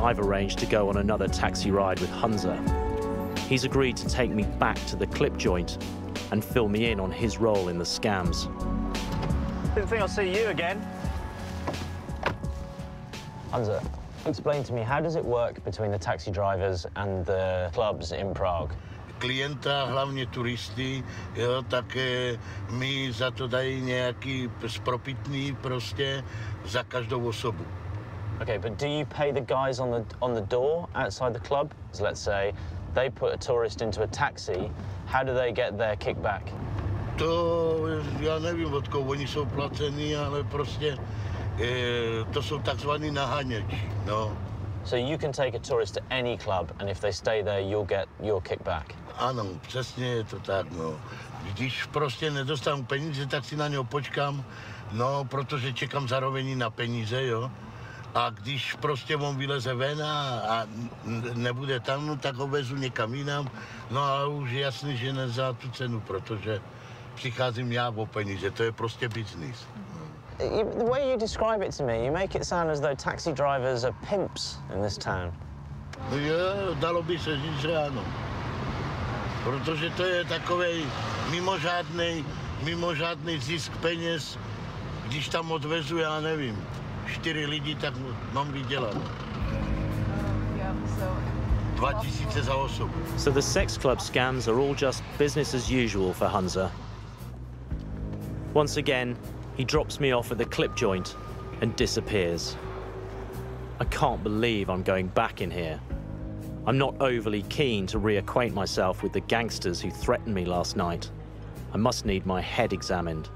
I've arranged to go on another taxi ride with Hunza. He's agreed to take me back to the clip joint and fill me in on his role in the scams. Didn't think I'll see you again. Hunza, explain to me, how does it work between the taxi drivers and the clubs in Prague? klienta, hlavně turisty, jo, tak mi za to dají nějaký spropitný prostě za každou osobu. Okay, but do you pay the guys on the on the door outside the club? So let's say they put a tourist into a taxi. How do they get their kickback? To já nevím, od koho oni jsou placený, ale prostě eh, to jsou takzvaný naháněči, no. So you can take a tourist to any club, and if they stay there, you'll get your kickback. Ano, přesně je to tak, no. Když prostě nedostanu peníze, tak si na něho počkám, no, protože čekám zároveň na peníze, jo. A když prostě on vyleze ven a, a nebude tam, no, tak ho vezu někam jinam. No a už je jasný, že ne za tu cenu, protože přicházím já o peníze, to je prostě biznis. You, the way you describe it to me, you make it sound as though taxi drivers are pimps in this town. No jo, dalo by se říct, že ano. Protože to je takový mimořádný, mimořádný zisk peněz, když tam odvezu, já nevím, čtyři lidi, tak mám vydělat. 2000 za osobu. So the sex club scams are all just business as usual for Hunza. Once again, he drops me off at the clip joint and disappears. I can't believe I'm going back in here. I'm not overly keen to reacquaint myself with the gangsters who threatened me last night. I must need my head examined.